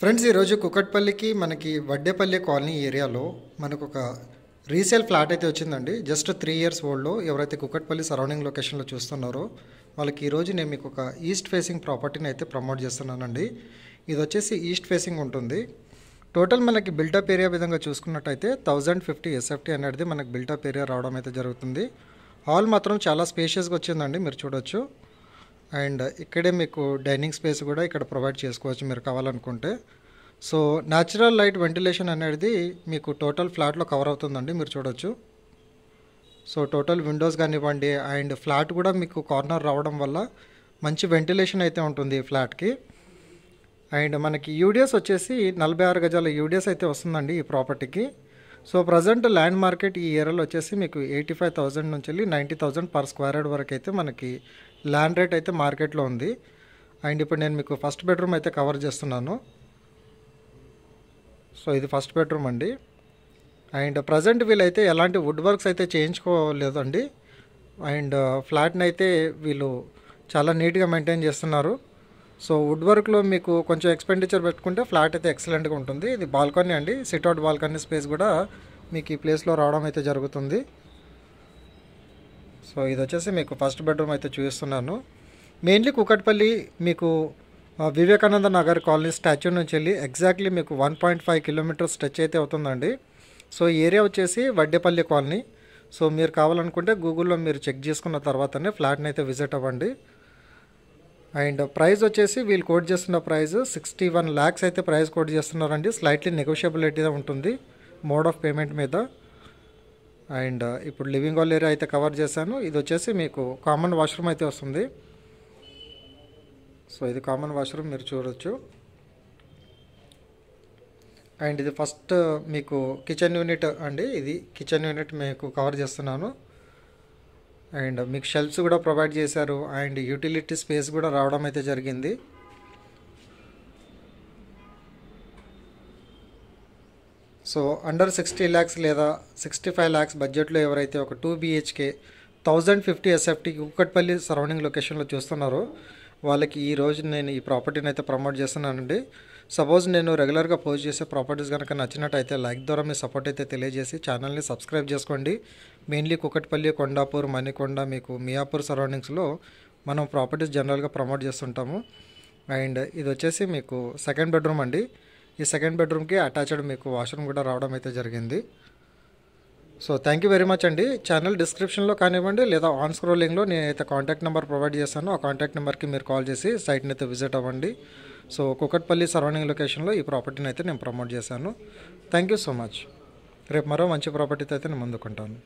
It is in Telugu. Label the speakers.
Speaker 1: ఫ్రెండ్స్ ఈరోజు కుకట్పల్లికి మనకి వడ్డేపల్లి కాలనీ ఏరియాలో మనకు ఒక రీసేల్ ఫ్లాట్ అయితే వచ్చిందండి. జస్ట్ త్రీ ఇయర్స్ ఓల్డ్లో ఎవరైతే కుకట్పల్లి సరౌండింగ్ లొకేషన్లో చూస్తున్నారో వాళ్ళకి ఈరోజు నేను మీకు ఒక ఈస్ట్ ఫేసింగ్ ప్రాపర్టీని అయితే ప్రమోట్ చేస్తున్నానండి. ఇది వచ్చేసి ఈస్ట్ ఫేసింగ్ ఉంటుంది. టోటల్ మనకి బిల్టప్ ఏరియా విధంగా చూసుకున్నట్టయితే థౌజండ్ ఫిఫ్టీ ఎస్ఎఫ్టీ అనేది మనకి బిల్టప్ ఏరియా రావడం అయితే జరుగుతుంది. హాల్ మాత్రం చాలా స్పేషియస్గా వచ్చిందండి మీరు చూడొచ్చు. అండ్ ఇక్కడే మీకు డైనింగ్ స్పేస్ కూడా ఇక్కడ ప్రొవైడ్ చేసుకోవచ్చు మీరు కావాలనుకుంటే. సో న్యాచురల్ లైట్ వెంటిలేషన్ అనేది మీకు టోటల్ ఫ్లాట్లో కవర్ అవుతుందండి మీరు చూడొచ్చు. సో టోటల్ విండోస్ కానివ్వండి అండ్ ఫ్లాట్ కూడా మీకు కార్నర్ రావడం వల్ల మంచి వెంటిలేషన్ అయితే ఉంటుంది ఈ ఫ్లాట్కి. అండ్ మనకి యూడిఎస్ వచ్చేసి నలభై ఆరు గజాల యూడిఎస్ అయితే వస్తుందండి ఈ ప్రాపర్టీకి సో ప్రజెంట్ ల్యాండ్ మార్కెట్ ఈ ఏరియాలో వచ్చేసి మీకు ఎయిటీ ఫైవ్ థౌజండ్ నుంచి వెళ్ళి ninety thousand per square yard వరకు అయితే మనకి ల్యాండ్ రేట్ అయితే మార్కెట్లో ఉంది. అండ్ ఇప్పుడు నేను మీకు ఫస్ట్ బెడ్రూమ్ అయితే కవర్ చేస్తున్నాను. సో ఇది ఫస్ట్ బెడ్రూమ్ అండి. అండ్ ప్రజెంట్ వీళ్ళైతే ఎలాంటి వుడ్ వర్క్స్ అయితే చేయించుకోలేదండి. అండ్ ఫ్లాట్ని అయితే వీళ్ళు చాలా నీట్గా మెయింటైన్ చేస్తున్నారు. సో వుడ్ వర్క్లో మీకు కొంచెం ఎక్స్పెండిచర్ పెట్టుకుంటే ఫ్లాట్ అయితే ఎక్సలెంట్గా ఉంటుంది. ఇది బాల్కనీ అండి. సిట్అవుట్ బాల్కనీ స్పేస్ కూడా మీకు ఈ ప్లేస్లో రావడం అయితే జరుగుతుంది. సో ఇది వచ్చేసి మీకు ఫస్ట్ బెడ్రూమ్ అయితే చూపిస్తున్నాను. మెయిన్లీ కుకట్పల్లి మీకు వివేకానంద నగర్ కాలనీ స్టాచ్యూ నుంచి వెళ్ళి ఎగ్జాక్ట్లీ మీకు one point five kilometer stretch అయితే అవుతుందండి. సో ఈ ఏరియా వచ్చేసి వడ్డేపల్లి కాలనీ. సో మీరు కావాలనుకుంటే గూగుల్లో మీరు చెక్ చేసుకున్న తర్వాతనే ఫ్లాట్ని అయితే విజిట్ అవ్వండి. అండ్ ప్రైస్ వచ్చేసి వీళ్ళు కోట్ చేస్తున్న ప్రైస్ సిక్స్టీ వన్ ల్యాక్స్ అయితే ప్రైస్ కోట్ చేస్తున్నారండి. స్లైట్లీ నెగోషియబిలిటీ ఉంటుంది. మోడ్ ఆఫ్ పేమెంట్ మీద. అండ్ ఇప్పుడు లివింగ్ హాల్ ఏరియా అయితే కవర్ చేశాను. ఇది వచ్చేసి మీకు కామన్ వాష్రూమ్ అయితే వస్తుంది. సో ఇది కామన్ వాష్రూమ్ మీరు చూడొచ్చు. అండ్ ఇది ఫస్ట్ మీకు కిచెన్ యూనిట్ అండి. ఇది కిచెన్ యూనిట్ మీకు కవర్ చేస్తున్నాను. అండ్ మీకు షెల్ఫ్స్ కూడా ప్రొవైడ్ చేశారు. అండ్ యూటిలిటీ స్పేస్ కూడా రావడం అయితే జరిగింది. సో అండర్ సిక్స్టీ ల్యాక్స్ లేదా సిక్స్టీ ఫైవ్ ల్యాక్స్ బడ్జెట్లో ఎవరైతే ఒక two BHK thousand fifty SFT Kukatpally surrounding లొకేషన్లో చూస్తున్నారో వాళ్ళకి ఈ రోజు నేను ఈ ప్రాపర్టీని అయితే ప్రమోట్ చేస్తున్నానండి. సపోజ్ నేను రెగ్యులర్గా పోస్ట్ చేసే ప్రాపర్టీస్ కనుక నచ్చినట్టయితే లైక్ ద్వారా మీ సపోర్ట్ అయితే తెలియజేసి ఛానల్ని సబ్స్క్రైబ్ చేసుకోండి. మెయిన్లీ కుకట్పల్లి కొండాపూర్ మణికొండ మీకు మియాపూర్ సరౌండింగ్స్లో మనం ప్రాపర్టీస్ జనరల్గా ప్రమోట్ చేస్తుంటాము. అండ్ ఇది వచ్చేసి మీకు సెకండ్ బెడ్రూమ్ అండి. ఈ సెకండ్ బెడ్రూమ్కి అటాచ్డ్ మీకు వాష్రూమ్ కూడా రావడం అయితే జరిగింది. So thank you very much అండి. ఛానల్ డిస్క్రిప్షన్లో కానివ్వండి లేదా ఆన్ స్క్రోలింగ్లో నేనైతే కాంటాక్ట్ నెంబర్ ప్రొవైడ్ చేశాను ఆ కాంటాక్ట్ నెంబర్కి మీరు కాల్ చేసి సైట్ని అయితే విజిట్ అవ్వండి. సో కుకట్పల్లి సరౌండింగ్ లొకేషన్లో ఈ ప్రాపర్టీని అయితే నేను ప్రమోట్ చేశాను. థ్యాంక్ యూ సో మచ్ రేపు మరో మంచి ప్రాపర్టీతో అయితే నేను ముందుకుంటాను.